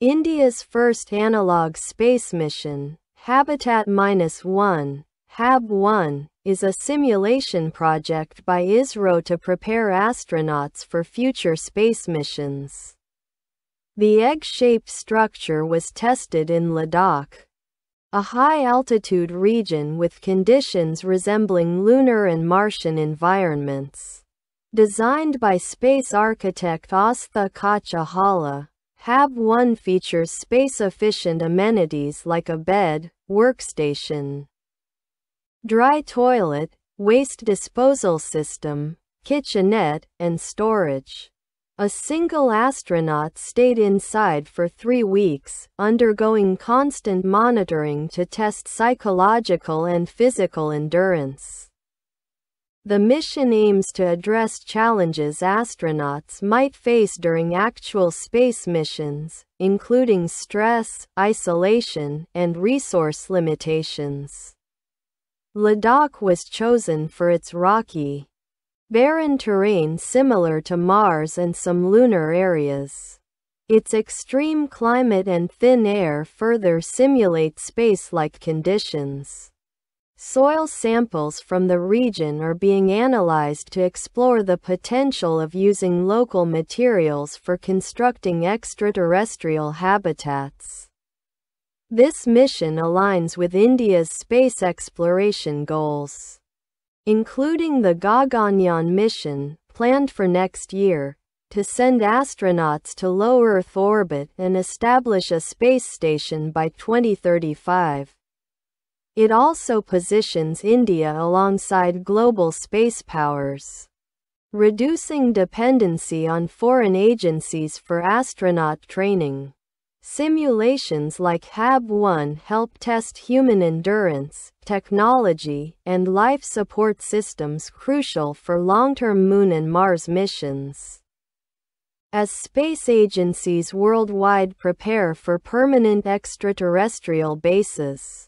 India's first analog space mission, Habitat-1, HAB-1, is a simulation project by ISRO to prepare astronauts for future space missions. The egg-shaped structure was tested in Ladakh, a high-altitude region with conditions resembling lunar and Martian environments. Designed by space architect Aastha Kacha HAB-1 features space-efficient amenities like a bed, workstation, dry toilet, waste disposal system, kitchenette, and storage. A single astronaut stayed inside for three weeks, undergoing constant monitoring to test psychological and physical endurance. The mission aims to address challenges astronauts might face during actual space missions, including stress, isolation, and resource limitations. Ladakh was chosen for its rocky, barren terrain similar to Mars and some lunar areas. Its extreme climate and thin air further simulate space-like conditions. Soil samples from the region are being analyzed to explore the potential of using local materials for constructing extraterrestrial habitats. This mission aligns with India's space exploration goals including the Gaganyaan mission, planned for next year, to send astronauts to low Earth orbit and establish a space station by 2035. It also positions India alongside global space powers, reducing dependency on foreign agencies for astronaut training. Simulations like HAB-1 help test human endurance, technology, and life support systems crucial for long-term Moon and Mars missions. As space agencies worldwide prepare for permanent extraterrestrial bases.